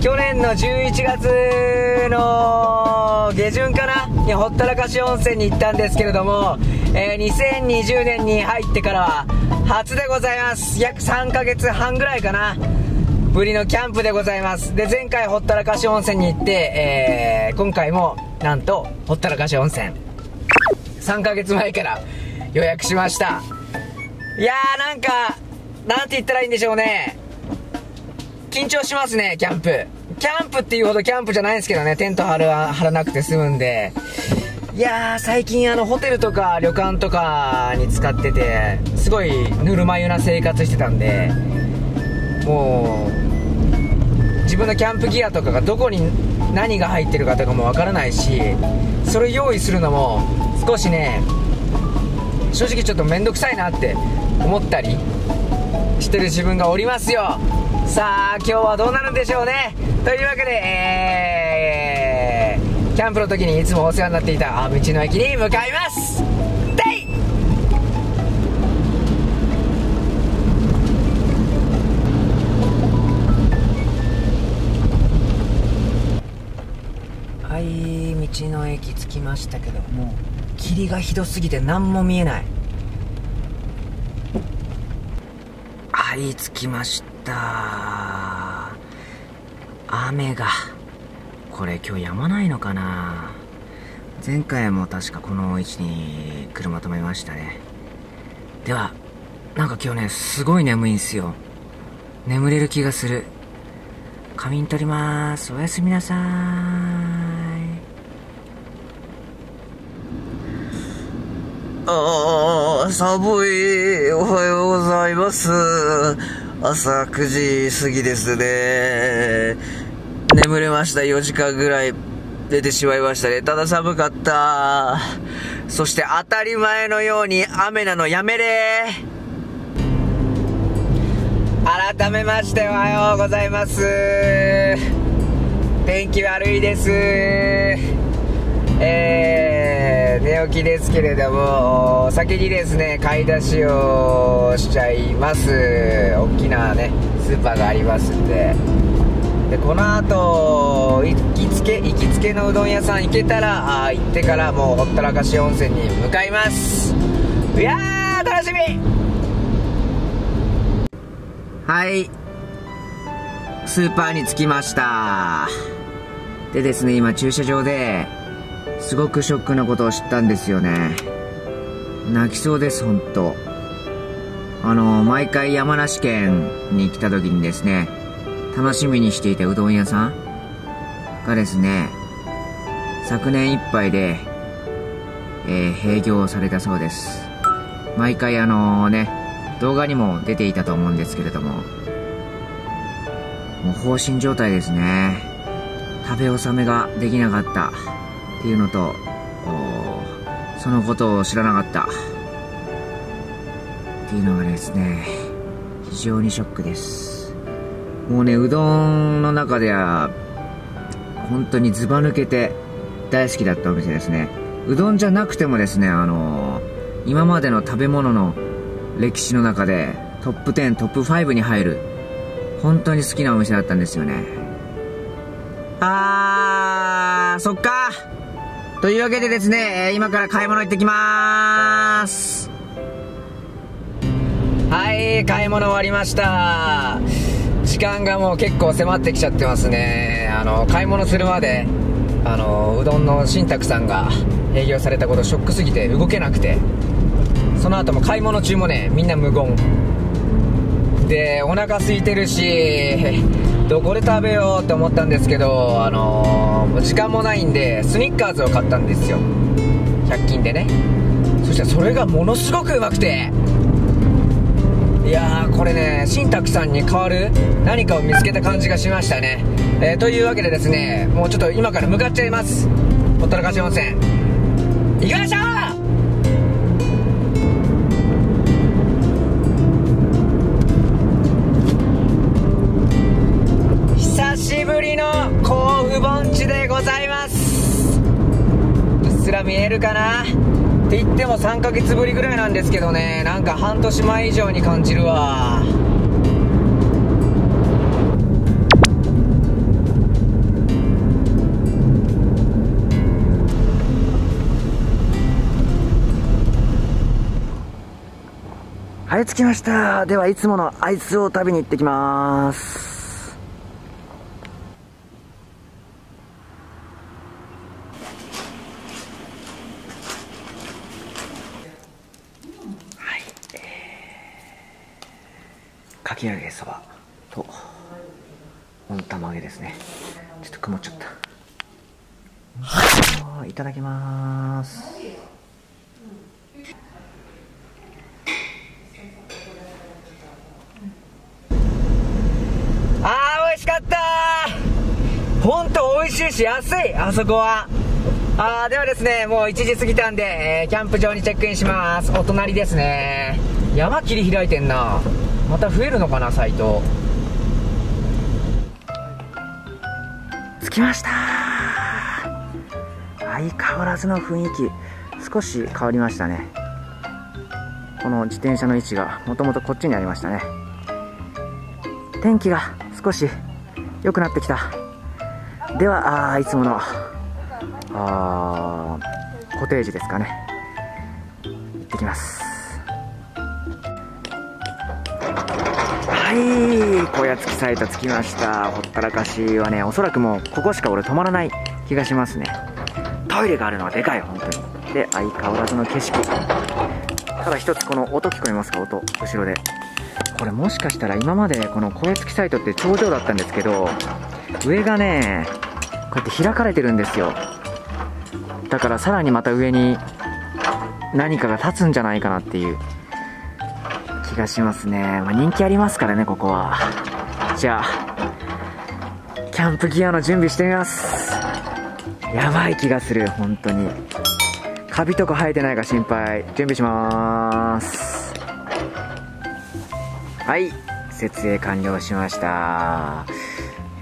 去年の11月の下旬かなにほったらかし温泉に行ったんですけれども、えー、2020年に入ってからは初でございます。約3ヶ月半ぐらいかな。ぶりのキャンプでございます。で前回ほったらかし温泉に行って、えー、今回もなんとほったらかし温泉。3ヶ月前から予約しました。いやーなんかなんて言ったらいいんでしょうね。緊張しますね、キャンプ。キャンプっていうほどキャンプじゃないんですけどね、テント張ら張らなくて済むんで。いやー、最近あの、ホテルとか旅館とかに使ってて、すごいぬるま湯な生活してたんで、もう、自分のキャンプギアとかがどこに何が入ってるかとかもわからないし、それ用意するのも少しね、正直ちょっと面倒くさいなって思ったりしてる自分がおりますよ。さあ今日はどうなるんでしょうね。というわけで、えー、キャンプの時にいつもお世話になっていた道の駅に向かいます。でいはい道の駅着きましたけども霧がひどすぎて何も見えないはい着きました。雨が。これ今日止まないのかな。前回も確かこの位置に車止めましたね。ではなんか今日ねすごい眠いんすよ。眠れる気がする。仮眠取ります。おやすみなさーい。ああ寒いおはようございます朝9時過ぎですね。眠れました。4時間ぐらい出てしまいましたね。ただ寒かった。そして当たり前のように雨なのやめれ改めましておはようございます。天気悪いです。えー、寝起きですけれども、先にですね、買い出しをしちゃいます。大きなね、スーパーがありますんで。で、この後、行きつけ、行きつけのうどん屋さん行けたら、あ行ってからもうほったらかし温泉に向かいます。いやー、楽しみはい。スーパーに着きました。でですね、今駐車場で、すごくショックなことを知ったんですよね。泣きそうです本当。あの毎回山梨県に来た時にですね楽しみにしていたうどん屋さんがですね昨年いっぱいで、えー、閉業されたそうです。毎回あのね動画にも出ていたと思うんですけれどももう放心状態ですね。食べ納めができなかった。っていうのとそのことを知らなかった。っていうのがですね非常にショックです。もうねうどんの中では本当にずば抜けて大好きだったお店ですね。うどんじゃなくてもですねあの今までの食べ物の歴史の中でトップ10トップ5に入る本当に好きなお店だったんですよね。あーそっか。というわけでですね、今から買い物行ってきまーす。はい、買い物終わりました。時間がもう結構迫ってきちゃってますね。あの、買い物するまで、あの、うどんの新宅さんが営業されたことショックすぎて動けなくて、その後も買い物中もね、みんな無言。で、お腹空いてるし、どこで食べようって思ったんですけど、あのー、時間もないんでスニッカーズを買ったんですよ。100均でね。そしたらそれがものすごくうまくて。いやーこれね新宅さんに代わる何かを見つけた感じがしましたね、えー、というわけでですねもうちょっと今から向かっちゃいます。ほったらかしません。行きましょうございますうっすら見えるかな？って言っても3ヶ月ぶりぐらいなんですけどねなんか半年前以上に感じるわはい、着きました。では、いつものアイスを食べに行ってきます。かき揚げそばと温玉揚げですね。ちょっと曇っちゃった。いただきます。あー美味しかったほんと美味しいし安いあそこはあーではですねもう1時過ぎたんで、えーキャンプ場にチェックインしますお隣ですね山切り開いてんなまた増えるのかなサイト。着きました。相変わらずの雰囲気。少し変わりましたね。この自転車の位置がもともとこっちにありましたね。天気が少し良くなってきた。ではあいつものあコテージですかね。行ってきます。はい小屋付きサイト着きました。ほったらかしはねおそらくもうここしか俺止まらない気がしますね。トイレがあるのはでかい本当に。で相変わらずの景色。ただ一つこの音聞こえますか音後ろで。これもしかしたら今までこの小屋付きサイトって頂上だったんですけど上がねこうやって開かれてるんですよ。だからさらにまた上に何かが立つんじゃないかなっていう。がしますね、まあ、人気ありますからねここは。じゃあキャンプギアの準備してみます。やばい気がする本当に。カビとか生えてないか心配。準備します。はい。設営完了しました、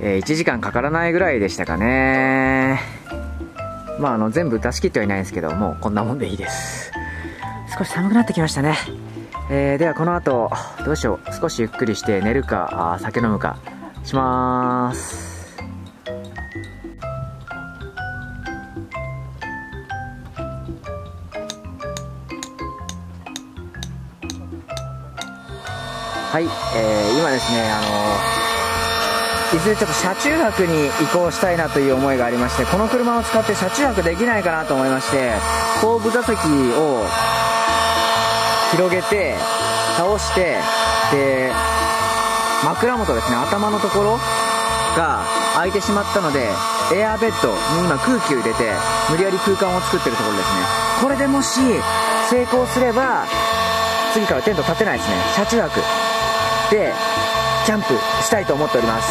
えー1時間かからないぐらいでしたかね。まああの全部出し切ってはいないんですけどもうこんなもんでいいです。少し寒くなってきましたね。えーではこの後どうしよう。少しゆっくりして寝るかあ酒飲むかします。はい、えー今ですねあのいずれちょっと車中泊に移行したいなという思いがありましてこの車を使って車中泊できないかなと思いまして後部座席を広げて倒してで枕元ですね頭のところが空いてしまったのでエアーベッドに今空気を入れて無理やり空間を作ってるところですね。これでもし成功すれば次からテント立てないですね。車中泊。でキャンプしたいと思っております。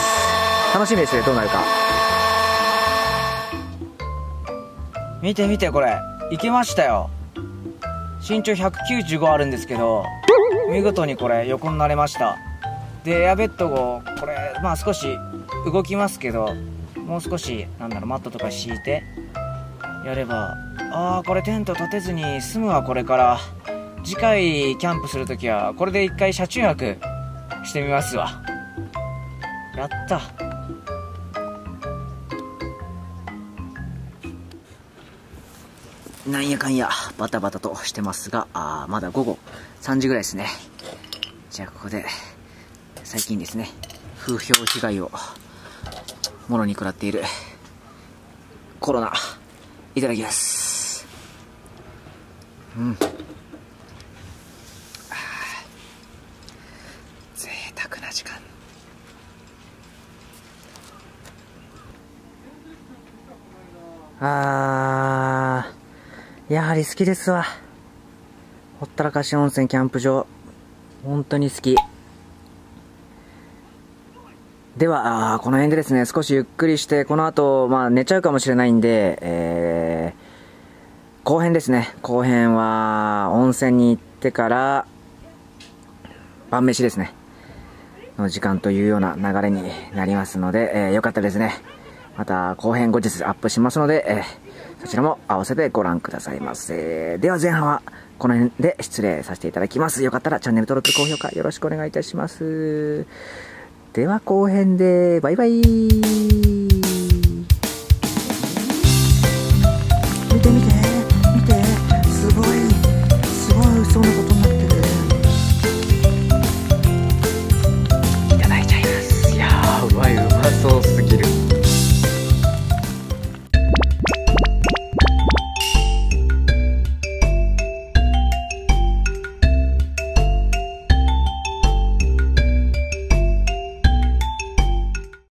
楽しみですねどうなるか。見て見てこれ。行けましたよ。身長195あるんですけど見事にこれ横になれました。でエアベッドをこれまあ少し動きますけどもう少しなんだろうマットとか敷いてやればああこれテント立てずに済むわこれから。次回キャンプするときはこれで一回車中泊してみますわ。やった。なんやかんやバタバタとしてますがあまだ午後3時ぐらいですね。じゃあここで最近ですね風評被害をもろに食らっているコロナいただきます。うん。贅沢な時間。あー。やはり好きですわ。ほったらかし温泉キャンプ場。本当に好き。ではこの辺でですね少しゆっくりしてこの後、まあ寝ちゃうかもしれないんで、えー、後編ですね。後編は温泉に行ってから晩飯ですね。の時間というような流れになりますので、えーよかったですね。また後編後日アップしますので、えーそちらも合わせてご覧くださいませ。では前半はこの辺で失礼させていただきます。よかったらチャンネル登録、高評価よろしくお願いいたします。では後編でバイバイ